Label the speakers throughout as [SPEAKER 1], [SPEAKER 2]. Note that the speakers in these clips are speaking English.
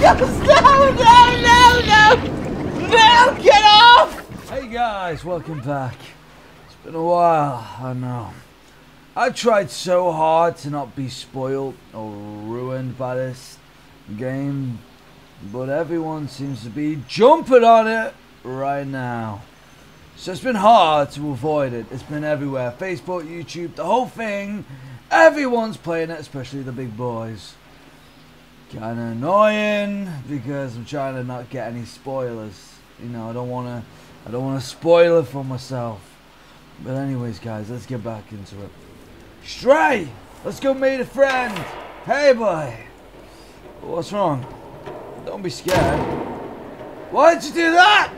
[SPEAKER 1] No, no, no, no! No, get off!
[SPEAKER 2] Hey guys, welcome back. It's been a while, I know. I tried so hard to not be spoiled or ruined by this game, but everyone seems to be jumping on it right now. So it's been hard to avoid it. It's been everywhere. Facebook, YouTube, the whole thing. Everyone's playing it, especially the big boys. Kinda annoying because I'm trying to not get any spoilers. You know, I don't wanna I don't wanna spoil it for myself. But anyways guys, let's get back into it. Stray! Let's go meet a friend! Hey boy! What's wrong? Don't be scared. Why did you do that?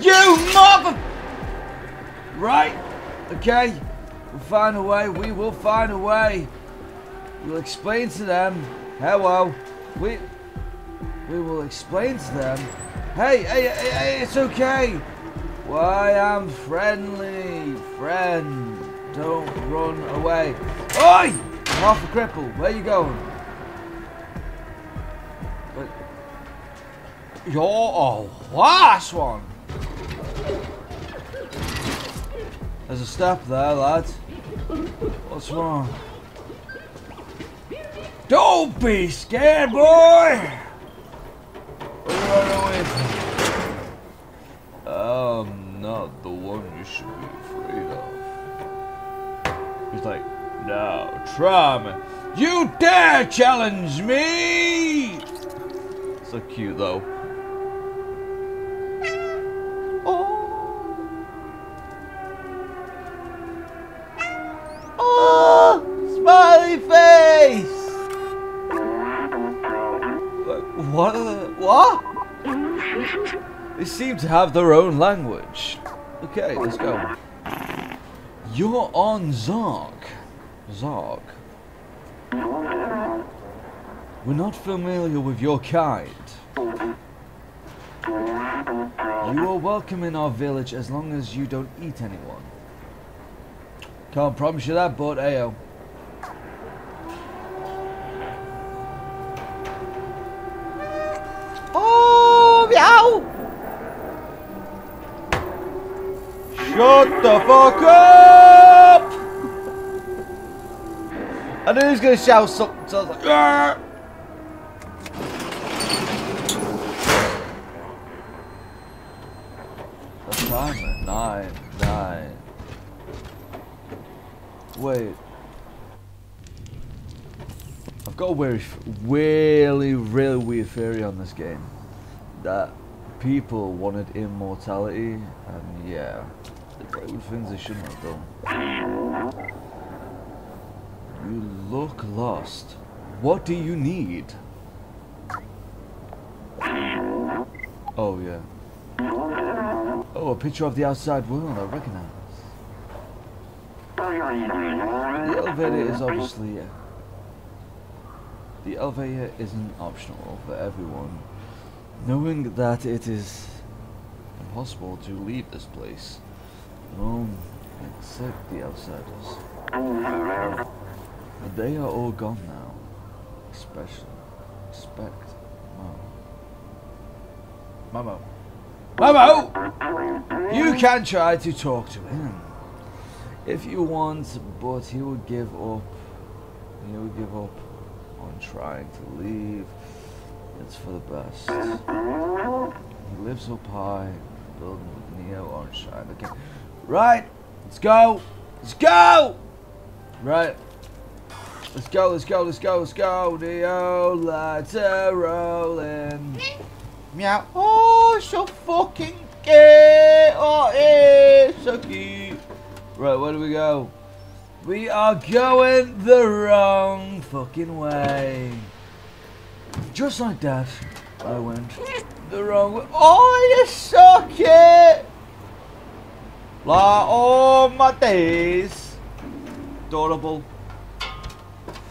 [SPEAKER 2] You mother... Right. Okay. We'll find a way. We will find a way. We'll explain to them. Hello. We... We will explain to them. Hey, hey, hey, hey, it's okay. Why, I'm friendly. Friend. Don't run away. Oi! Half a cripple. Where you going? But... You're a last one. There's a step there, lad. What's wrong? Don't be scared, boy! Are away? I'm not the one you should be afraid of. He's like, now try me. You dare challenge me! So cute, though. Seem to have their own language. Okay, let's go. You're on Zark. Zark. We're not familiar with your kind. You are welcome in our village as long as you don't eat anyone. Can't promise you that, but ayo. Shut the fuck up! I knew he was gonna shout something, so I was like, nine. Wait. I've got a really, really weird theory on this game. That people wanted immortality, and yeah, they shouldn't have done. You look lost. What do you need? Oh, yeah. Oh, a picture of the outside world, I recognize. The elevator is obviously... The elevator isn't optional for everyone. Knowing that it is impossible to leave this place, alone except the outsiders. But they are all gone now. Especially, expect Momo. Momo! Momo! You can try to talk to him. If you want, but he will give up. He will give up on trying to leave. It's for the best. He lives up high, building with Neo on shine. Okay. Right, let's go. Let's go! Right. Let's go, let's go, let's go, let's go. Neo, lights are rolling.
[SPEAKER 1] Meow. Oh, so fucking gay. Oh, it's so cute.
[SPEAKER 2] Right, where do we go? We are going the wrong fucking way. Just like that, I went the wrong way.
[SPEAKER 1] Oh, you're so cute. La, oh, my days.
[SPEAKER 2] Adorable.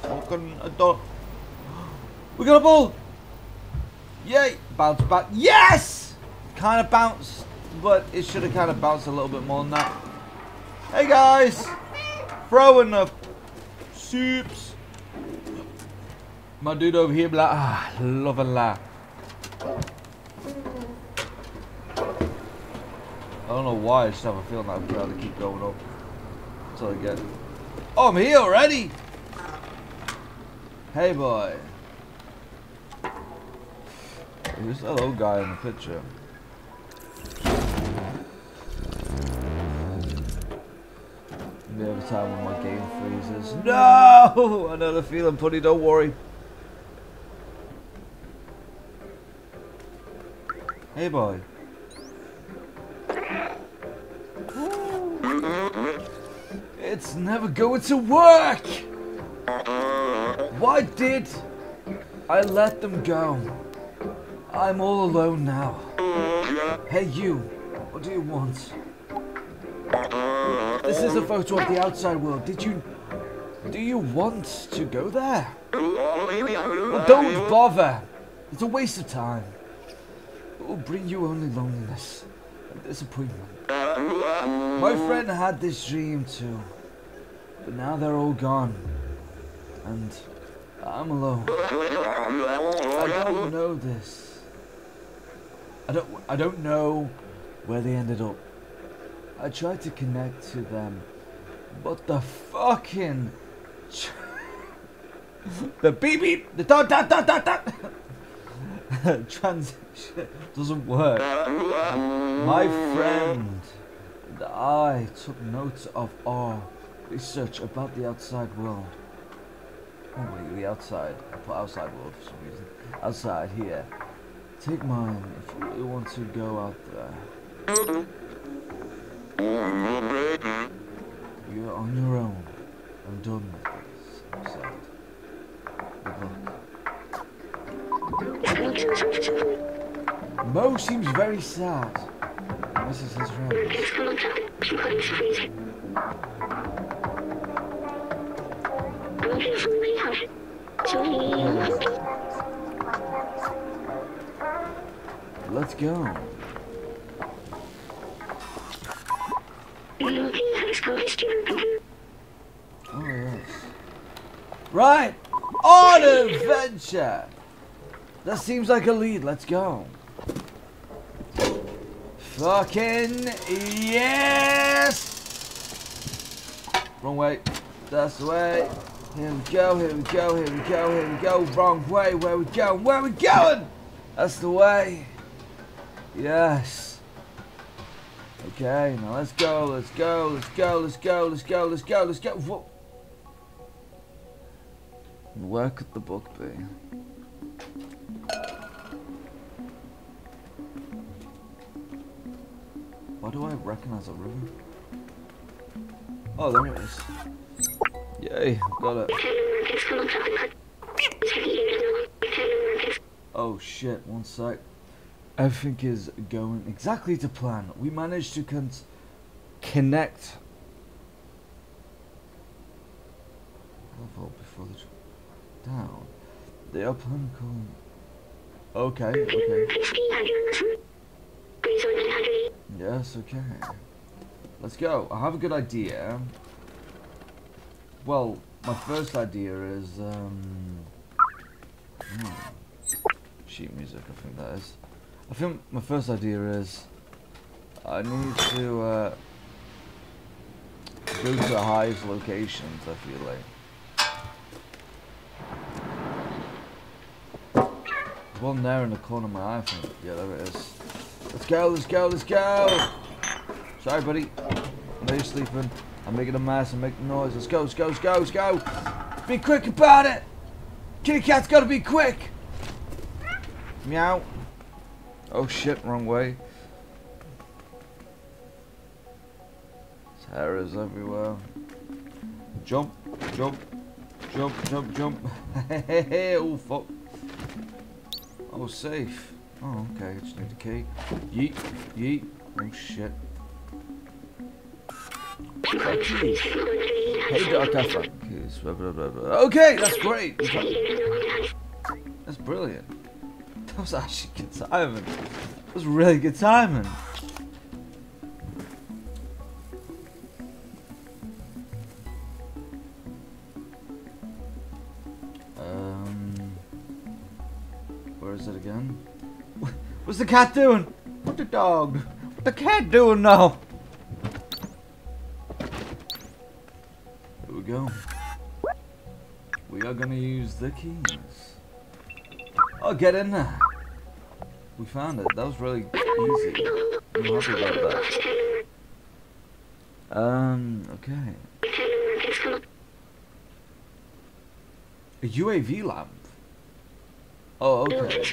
[SPEAKER 2] Fucking adorable. We got a ball! Yay! Bounce back. Yes! Kind of bounced, but it should have kind of bounced a little bit more than that. Hey guys! Throwing the soups. My dude over here like, ah, love and laugh. I don't know why, I just have a feeling going to keep going up. Until I get... Oh, I'm here already! Hey, boy. Who's that old guy in the picture? The other time when my game freezes. No! I know the feeling, Putty, don't worry. Hey, boy. It's never going to work! Why did I let them go? I'm all alone now. Hey you, what do you want? This is a photo of the outside world. Did you... Do you want to go there? Well, don't bother. It's a waste of time. It will bring you only loneliness and disappointment. My friend had this dream too. But now they're all gone. And I'm alone. I don't know this. I don't I don't know where they ended up. I tried to connect to them, but the fucking the beep beep the dot dot dot dot dot transition doesn't work. My friend I took notes of our research about the outside world. Oh wait, the outside. I put outside world for some reason. Outside here. Take mine if you really want to go out there. You're on your own. I'm done with this. I'm sad. Good luck. Mo seems very sad. This is his friend. Let's go. Oh yes. Right! On adventure! That seems like a lead. Let's go. Fucking yes! Wrong way. That's the way. Here we go, here we go, here we go, here we go. Wrong way. Where we going? Where we going? That's the way. Yes. Okay, now let's go, let's go, let's go, let's go, let's go, let's go, let's go. Whoa. Where could the book be? Why do I recognize a river? Oh, there it is. Yay, got it. Oh shit, one sec. Everything is going exactly to plan. We managed to con connect. Level before the down. They are planning calling. Okay, okay. Yes, okay. Let's go. I have a good idea. Well, my first idea is um hmm, sheet music, I think that is. I think my first idea is I need to uh, go to the highest locations, I feel like. One there in the corner of my eye, I think. Yeah, there it is. Let's go, let's go, let's go! Sorry, buddy. Know you're sleeping. I'm making a mess, I'm making noise. Let's go, let's go, let's go, let's go! Be quick about it! Kitty cat's gotta be quick! Meow. Oh shit, wrong way. Terrors everywhere. Jump, jump, jump, jump, jump. oh fuck. Oh, safe. Oh, okay, just need a key. Yeet, yeet. Oh shit. Hey. Okay, that's great. That's brilliant. That was actually good timing. That was really good timing. Um, was it again? What's the cat doing? What the dog? What the cat doing now? Are gonna use the keys. Oh, get in there. We found it. That was really easy. I'm happy about that. Um, okay. A UAV lamp? Oh, okay.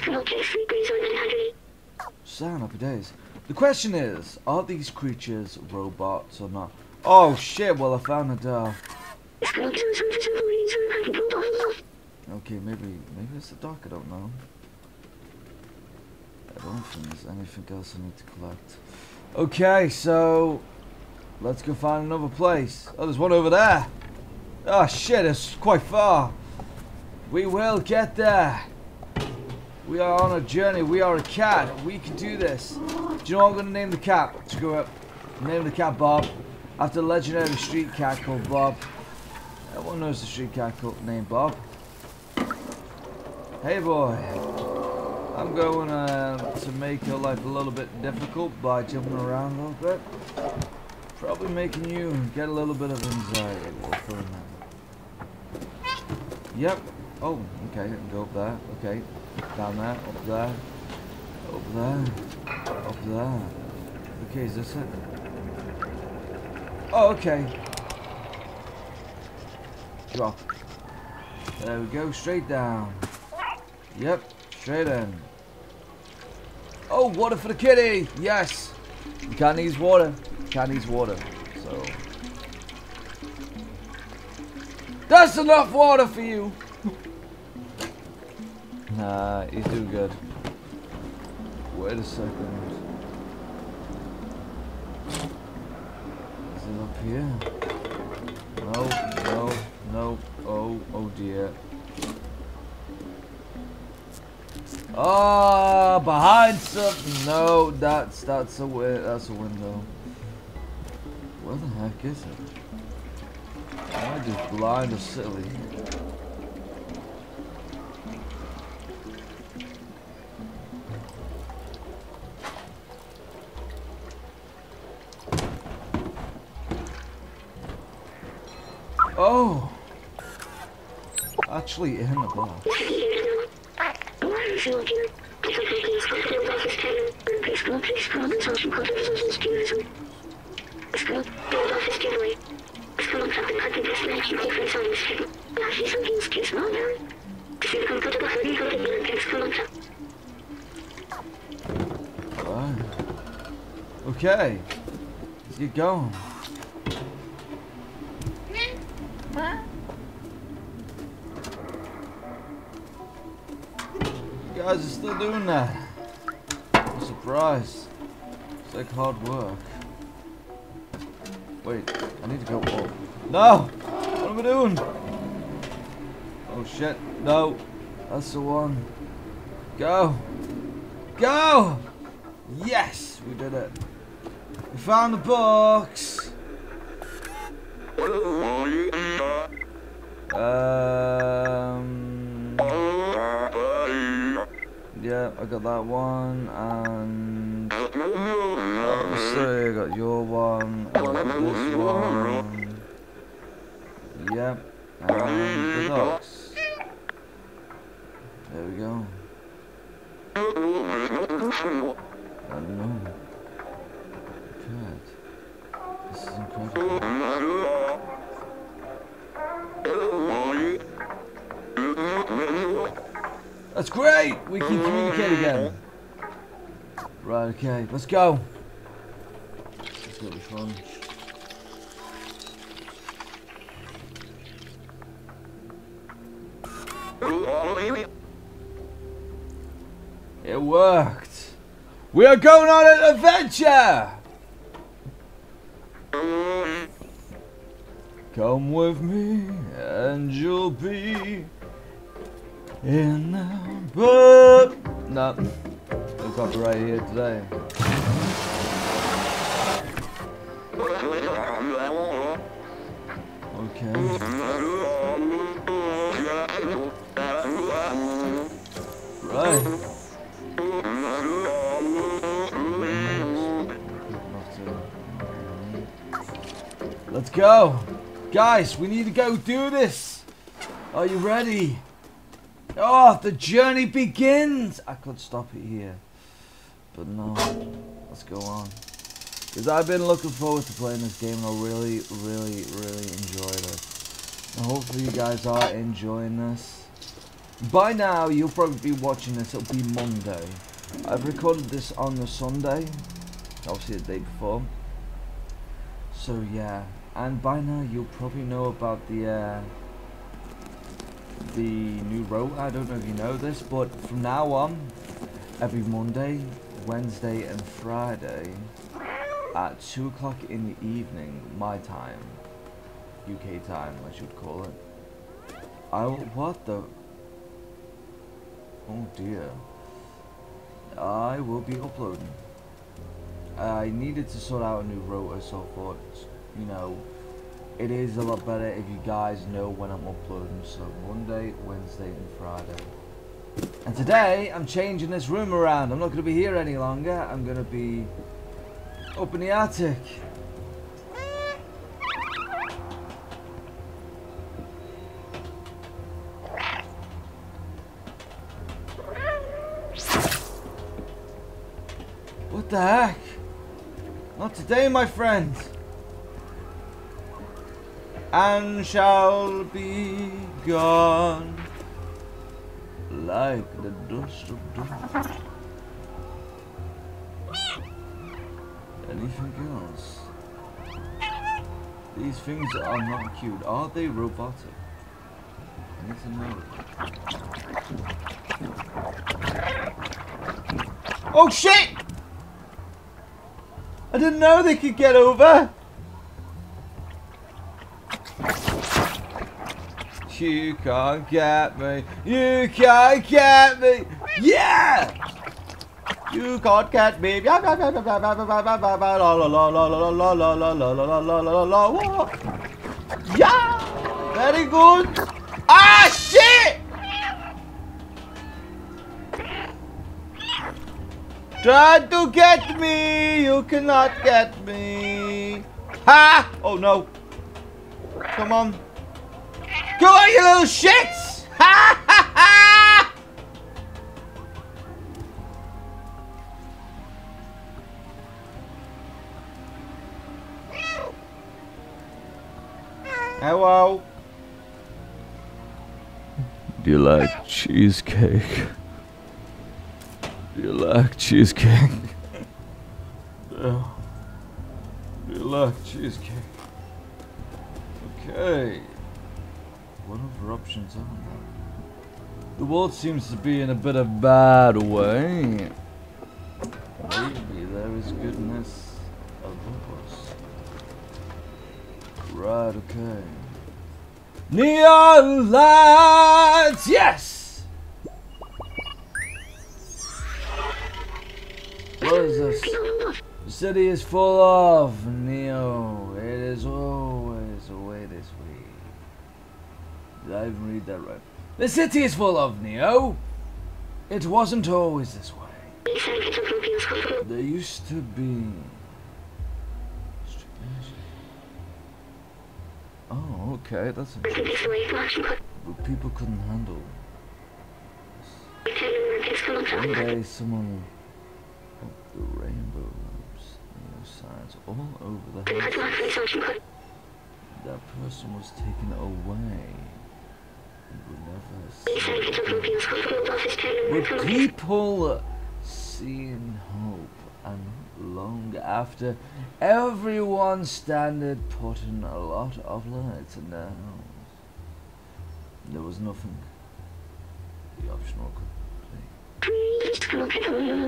[SPEAKER 2] Sound happy days. The question is, are these creatures robots or not? Oh shit, well I found the door. Okay, maybe, maybe it's the dock, I don't know. I don't think there's anything else I need to collect. Okay, so let's go find another place. Oh, there's one over there. Oh shit, it's quite far. We will get there. We are on a journey. We are a cat. We can do this. Do you know what I'm going to name the cat? Screw it. Name the cat Bob. After the legendary street cat called Bob. Everyone knows the street cat called named Bob. Hey boy. I'm going uh, to make your life a little bit difficult by jumping around a little bit. Probably making you get a little bit of anxiety. for a minute. Yep. Oh, okay. I can go up there. Okay. Down there. Up there. Up there. Up there. Okay, is this it? Oh, okay. Drop. There we go. Straight down. Yep. Straight in. Oh, water for the kitty! Yes! The cat needs water. Cat use water. So. That's enough water for you! nah, he's doing good. Wait a second. Is it up here? No, no, no. Oh, oh dear. Ah, oh, behind something. No, that's that's a. That's a window. Where the heck is it? Am I just blind or silly? Actually, in the box. Alright. Okay. Let's get going. Doing that. I'm surprised. It's like hard work. Wait, I need to go up. No! What am I doing? Oh shit, no. That's the one. Go! Go! Yes! We did it. We found the box! Got that one, and obviously I got your one, got this one. Yep, and the dogs. There we go. I know. God, this is incredible. Great! We can communicate again. Mm-hmm. Right, okay, let's go. It's gonna be fun. It worked. We are going on an adventure! Come with me and you'll be in the Boop! No. It's up right here today. Okay. Right. Let's go. Guys, we need to go do this. Are you ready? Oh, the journey begins. I could stop it here. But no. Let's go on. Because I've been looking forward to playing this game and I really, really, really enjoyed it. And hopefully you guys are enjoying this. By now, you'll probably be watching this. It'll be Monday. I've recorded this on the Sunday. Obviously the day before. So yeah. And by now, you'll probably know about the... Uh, the new route. I don't know if you know this, but from now on, every Monday, Wednesday, and Friday at 2 o'clock in the evening, my time, UK time, I should call it. I will, what the? Oh dear. I will be uploading. I needed to sort out a new rotor, so I thought, you know, it is a lot better if you guys know when I'm uploading. So Monday, Wednesday, and Friday. And today, I'm changing this room around. I'm not going to be here any longer. I'm going to be up in the attic. What the heck? Not today, my friend and shall be gone like the dust of dawn. Anything else? These things are not cute. Are they robotic? I need to know. Oh shit! I didn't know they could get over! You can't get me. You can't get me. Yeah! You can't get me. Yeah! Very good. Ah, shit! Try to get me. You cannot get me. Ha! Oh, no. Come on. Go on, you little shits! Ha ha ha! Hello. Do you like cheesecake? Do you like cheesecake? Do you like cheesecake? Okay. What other options are there? The world seems to be in a bit of bad way. Maybe there is goodness above us. Right, okay. Neon lights! Yes! What is this? The city is full of Neo. It is always the way this way. Did I even read that right? The city is full of Neo. It wasn't always this way. There used to be. Oh, okay, that's. But people couldn't handle. One day, someone put the rainbow lamps and signs all over the house. That person was taken away. But people seen hope and long after everyone standard putting a lot of lights in their house. There was nothing the optional could play.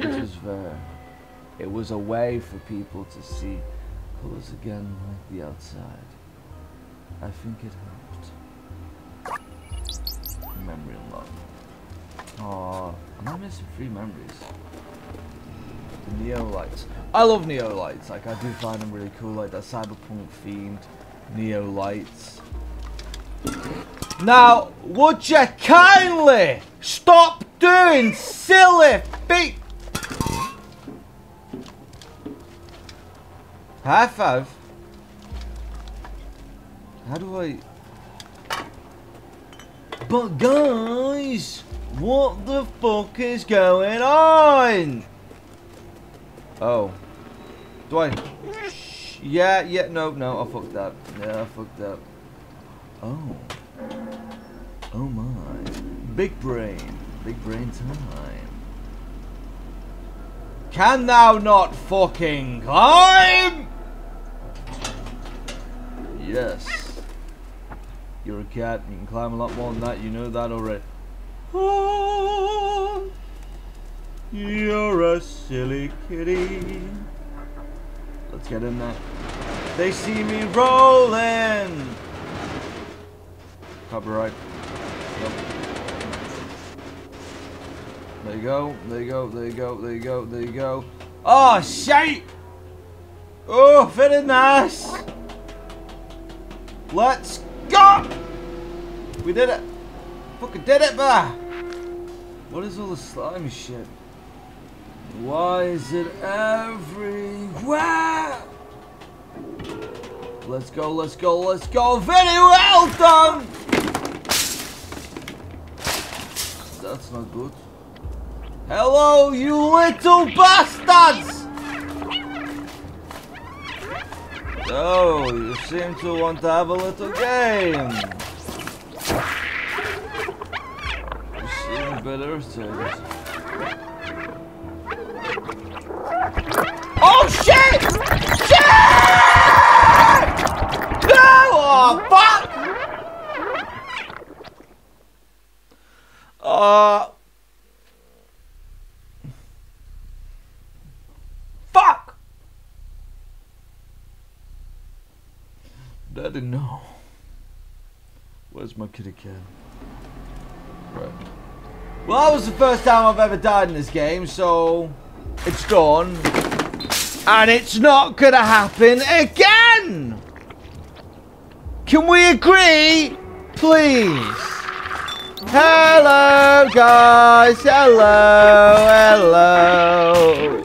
[SPEAKER 2] It was there. It was a way for people to see colours again like the outside. I think it helped memory unlocked. Aw, am I missing three memories? The Neo lights. I love Neo lights. Like I do find them really cool. Like that cyberpunk themed Neo lights. Now, would you kindly stop doing silly feet? High five. How do I... But guys, what the fuck is going on? Oh. Do I... Yeah, yeah, no, no, I fucked up. Yeah, I fucked up. Oh. Oh my. Big brain. Big brain time. Can thou not fucking climb? Yes. You're a cat. You can climb a lot more than that. You know that already. Oh, you're a silly kitty. Let's get in there. They see me rolling. Copyright. Yep. There you go. There you go. There you go. There you go. There you go. Oh shit! Oh, very nice. Let's go! We did it! Fucking did it, bah! What is all the slimy shit? Why is it everywhere? Let's go, let's go, let's go! Very well done! That's not good. Hello, you little bastards! Oh, you seem to want to have a little game. You seem a bit irritated. Oh! Shit! No! Oh fuck! Uh. Fuck! Daddy, no. Where's my kitty cat? Right. Well, that was the first time I've ever died in this game, so it's gone. And it's not gonna happen again! Can we agree? Please. Hello, guys. Hello, hello.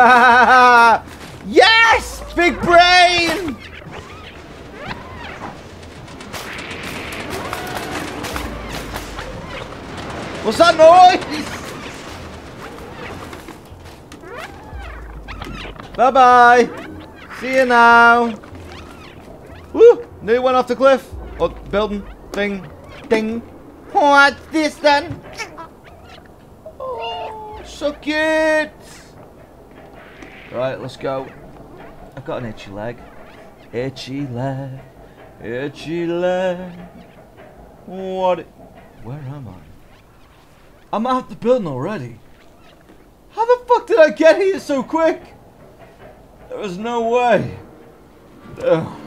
[SPEAKER 2] yes! Big brain! What's that noise? Bye bye. See you now. Woo! Nearly went off the cliff. Oh, building. Thing. Ding. What's this then? Oh, so cute. Right, let's go. I've got an itchy leg. Itchy leg. Itchy leg. What? Where am I? I'm out the building already. How the fuck did I get here so quick? There was no way. Oh,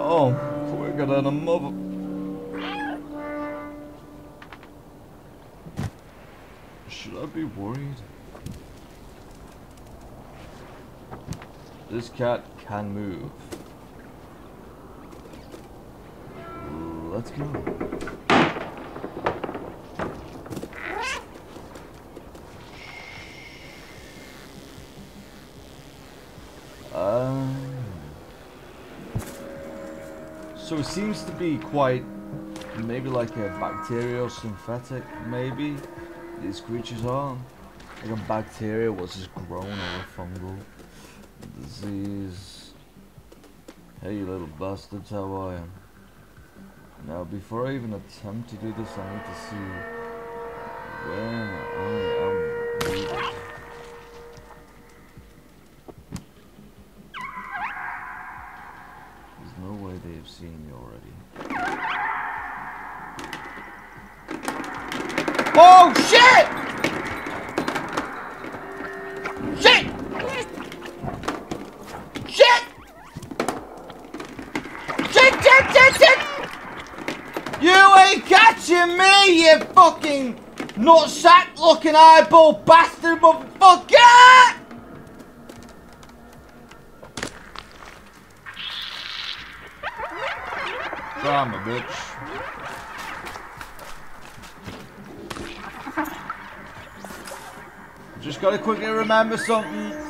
[SPEAKER 2] oh quicker than a mother. Should I be worried? This cat can move. Let's go. Um, so it seems to be quite, maybe like a bacterial synthetic, maybe, these creatures are. Like a bacteria was just grown or a fungal disease. Hey, you little bastards, how are you? Now, before I even attempt to do this, I need to see where I am. There's no way they've seen me already. Oh! Shit! fucking nutsack looking eyeball bastard motherfucker! Drama, bitch. Just gotta quickly remember something.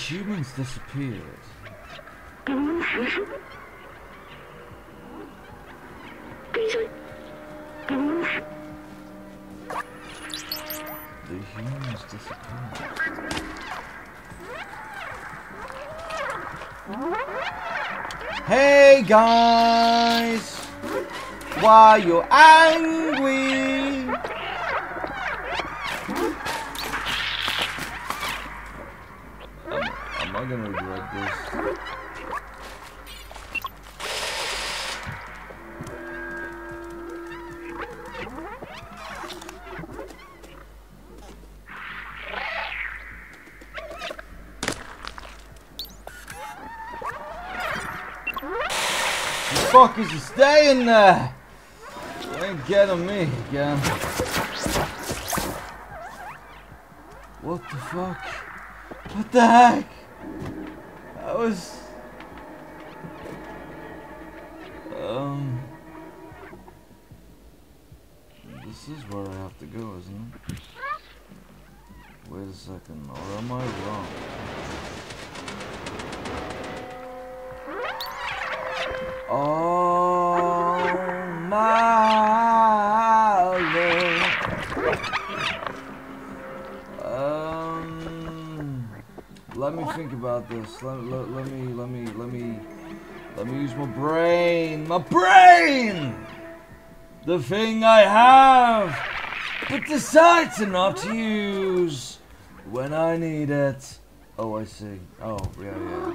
[SPEAKER 2] Humans disappeared, the humans disappeared. Hey guys! Why you angry? Fuckers are staying there! They ain't getting me again. What the fuck? What the heck? That was... Um... This is where I have to go, isn't it? Wait a second, or am I wrong? Oh think about this. Let, let, let me let me let me let me use my brain. My brain. The thing I have, but decide to not use when I need it. Oh, I see. Oh, yeah, yeah.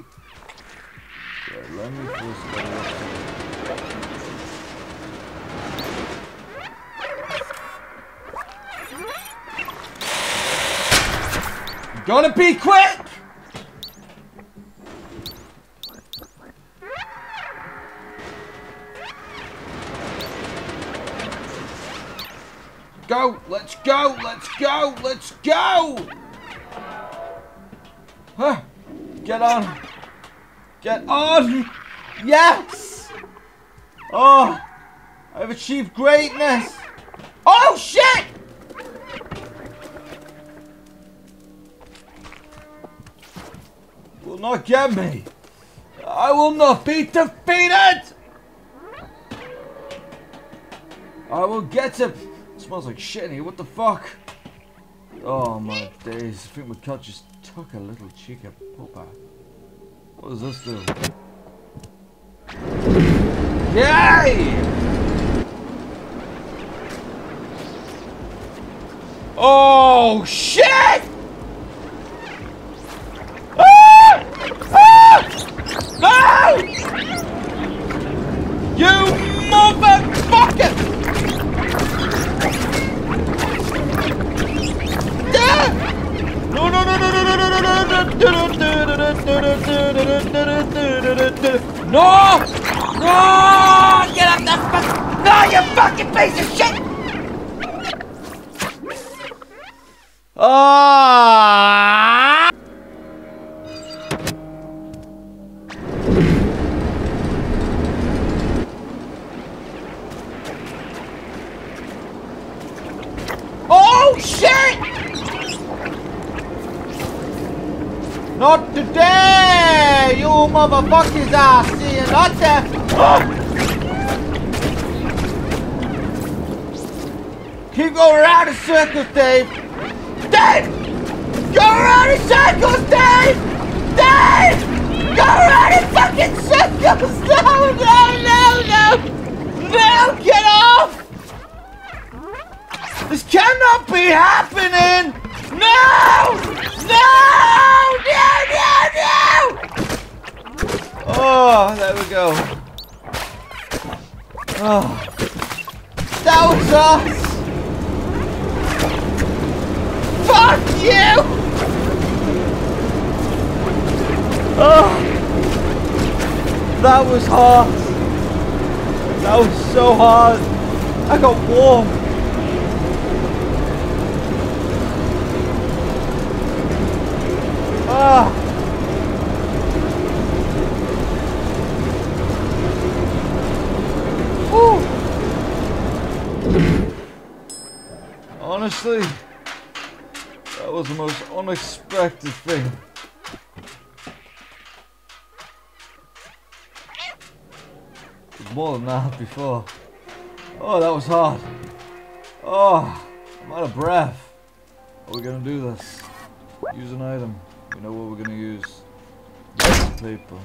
[SPEAKER 2] Yeah, let me go up Gonna be quick! Go! Let's go! Let's go! Huh? Get on! Get on! Yes! Oh! I've achieved greatness! Oh shit! Will not get me! I will not be defeated! I will get him! Smells like shit in here, what the fuck? Oh my days, I think my cat just took a little cheeky pooper. What does this do? Yay! Oh shit! No, no! Get up the fuck! No, you fucking piece of shit! Ah! Motherfuckers are seeing nothing! Oh! Keep going around in circles, Dave! Dave! Go around in circles, Dave! Dave! Go around in fucking circles! No, no, no, no! No, get off! This cannot be happening! No, no, no! Oh, there we go. Oh. That was us! Fuck you! Oh. that was hard. That was so hard. I got warm. Ah. Honestly, that was the most unexpected thing. more than that before. Oh, that was hard. Oh, I'm out of breath. Are we gonna do this? Use an item. We know what we're gonna use. paper.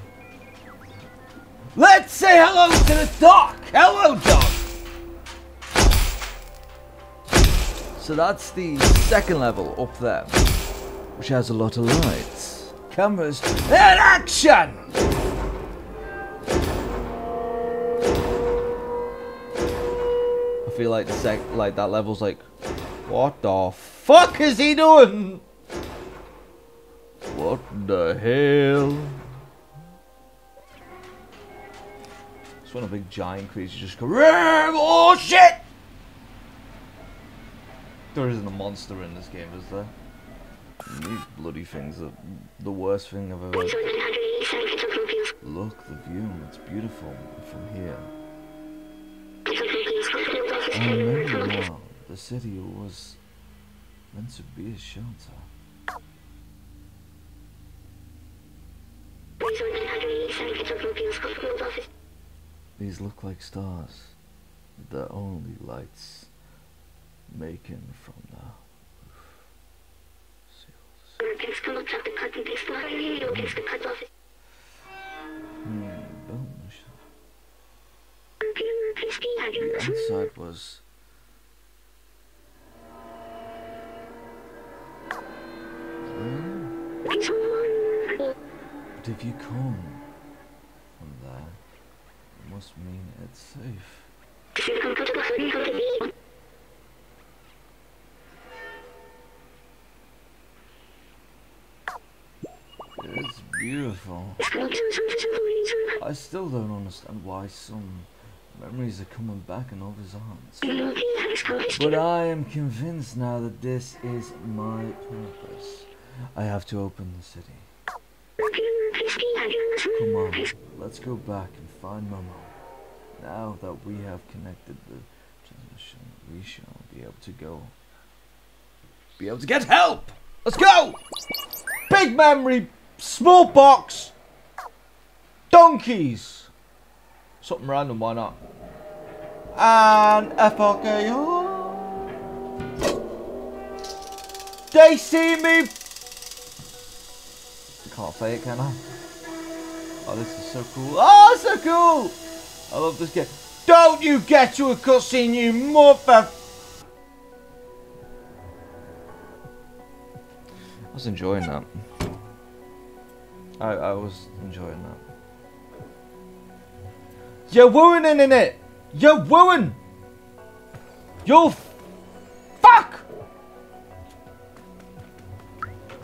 [SPEAKER 3] Let's say hello to the dock! Hello, dock!
[SPEAKER 2] So that's the second level up there, which has a lot of lights.
[SPEAKER 3] Cameras in action!
[SPEAKER 2] I feel like the sec like that level's like, what the fuck is he doing? What the hell? It's when a big giant creature just go, oh shit! There isn't a monster in this game, is there? These bloody things are the worst thing I've ever. Look, the view, it's beautiful from here. I remember now, the city was meant to be a shelter. These look like stars. The only lights making from the. Hmm, the outside was But if you come from there, it must mean it's safe. Beautiful. I still don't understand why some memories are coming back and others aren't. But I am convinced now that this is my purpose. I have to open the city. Come on, let's go back and find Momo. Now that we have connected the transmission, we shall be able to go.
[SPEAKER 3] Be able to get help! Let's go! Big memory, small box, donkeys. Something random, why not? And FLK. They see me can't play it, can I? Oh, this is so cool. Oh, so cool! I love this game. Don't you get to a cutscene, you mother...
[SPEAKER 2] I was enjoying that. I, I was enjoying that.
[SPEAKER 3] You're wooing in it! You're wooing! You fuck!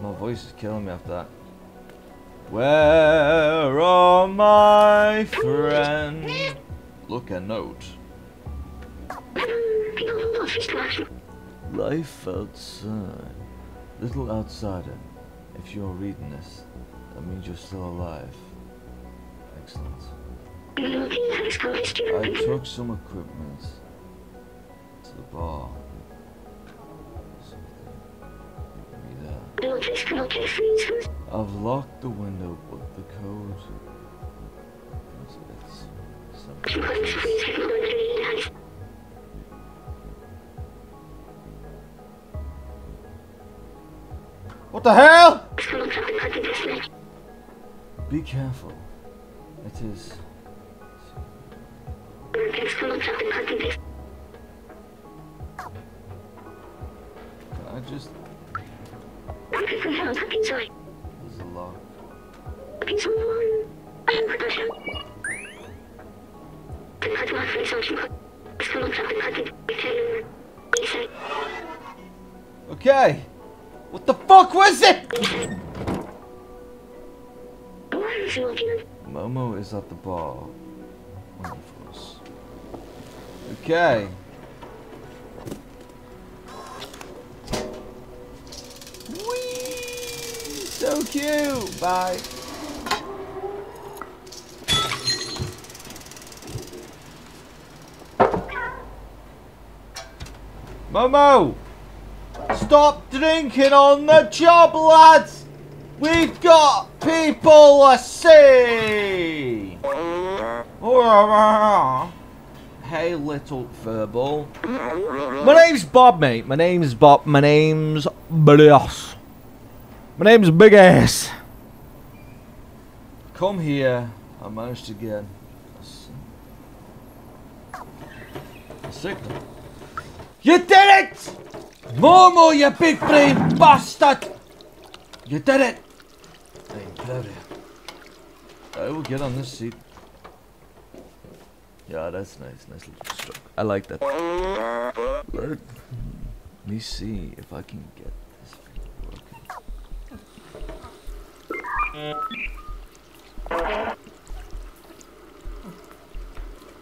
[SPEAKER 2] My voice is killing me after that.
[SPEAKER 3] Where are my friends? Look a note.
[SPEAKER 2] Life outside. Little outsider. If you're reading this, that means you're still alive. Excellent. I took some equipment to the bar. I've locked the window, but the code
[SPEAKER 3] What the hell?
[SPEAKER 2] Be careful. It is. I just there's a lock.
[SPEAKER 3] Okay. What the fuck was it?
[SPEAKER 2] Momo is at the bar. Okay. Whee! So cute! Bye. Momo! Stop drinking on the job, lads! We've got people to see! Hey, little furball. My name's Bob, mate. My name's Bob. My name's Boss. My name's Big Ass. Come here. I managed to get a signal. You did it! Momo, you big brain bastard! You did it! Of. I will get on this seat. Yeah, that's nice. Nice little stroke. I like that. Let me see if I can get this thing working.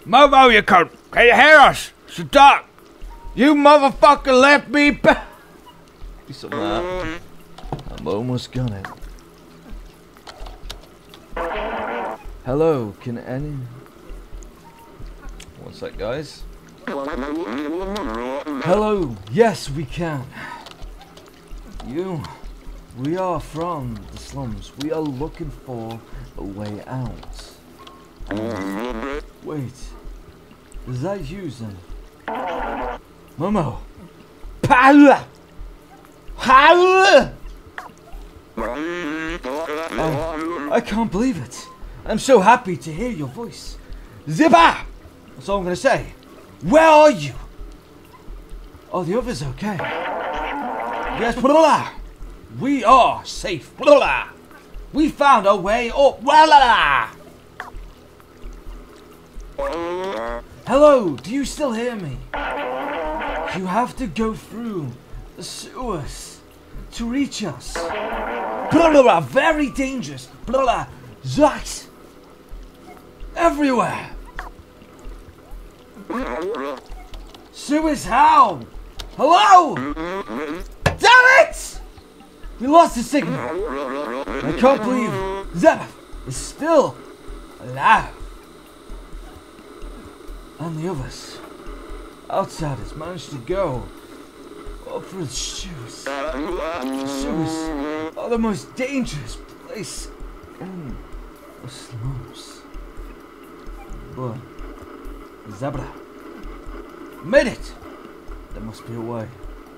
[SPEAKER 2] Momo, you cunt! Can you hear us? It's the dark! You motherfucker left me be- Be so mad. I'm almost got it. Hello, can any... What's that, guys? Hello, yes, we can. You, we are from the slums. We are looking for a way out. Um, wait, is that you, then? Momo! Power! Power! Oh, I can't believe it. I'm so happy to hear your voice. Ziba! That's all I'm gonna say. Where are you? Oh, the others okay. Yes, blah. We are safe. Blah. We found our way up. Blah, blah. Hello, do you still hear me? You have to go through the sewers to reach us. Blah. Very dangerous. Blah. Zurks. Everywhere. Sewers how? Hello? Damn it! We lost the signal. I can't believe Zebeth is still alive. And the others. Outsiders managed to go up through the sewers. The sewers are the most dangerous place in the slums. But Zebra made it. There must be a way.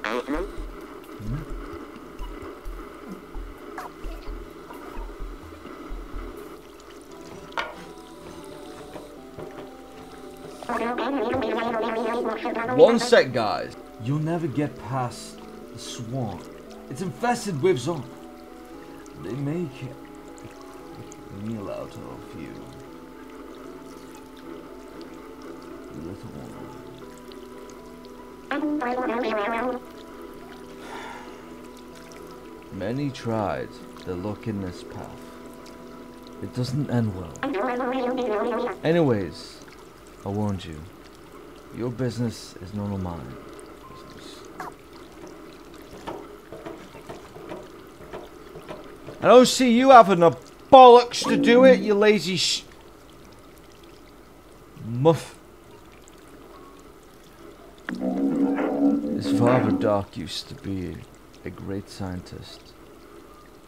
[SPEAKER 2] Hmm? One sec, guys. You'll never get past the swamp. It's infested with zombies. They make meal out of you. Little. Many tried to look in this path. It doesn't end well. Anyways, I warned you. Your business is none of mine. Business. I don't see you having the bollocks to do it, you lazy sh... Muff. His father, Doc, used to be a great scientist.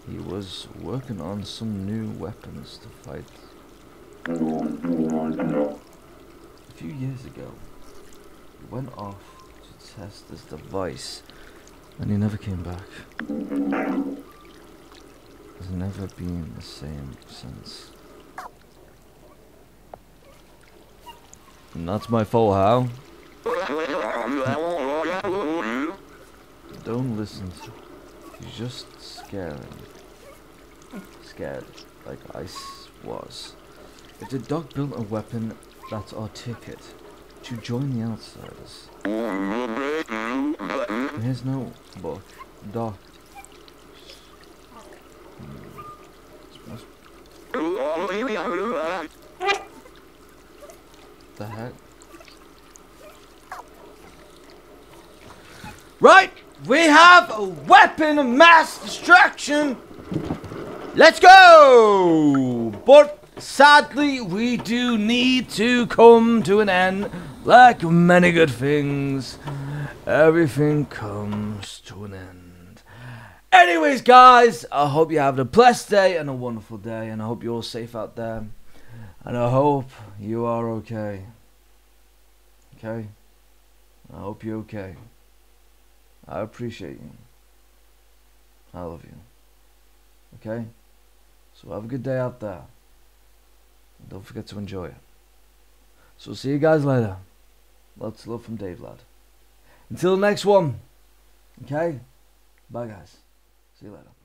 [SPEAKER 2] He was working on some new weapons to fight. A few years ago, he went off to test this device, and he never came back. Has never been the same since. And that's my fault, how? Don't listen to He's just scaring. Scared, like I was. If the dog built a weapon, that's our ticket to join the outsiders. Here's no book. Doc. The heck? Right, we have a weapon of mass destruction. Let's go! But sadly, we do need to come to an end. Like many good things, everything comes to an end. Anyways, guys, I hope you have a blessed day and a wonderful day, and I hope you're all safe out there. And I hope you are okay. Okay? I hope you're okay. I appreciate you. I love you. Okay? So have a good day out there. Don't forget to enjoy it. So see you guys later. Lots of love from Dave Lad. Until the next one. Okay? Bye guys. See you later.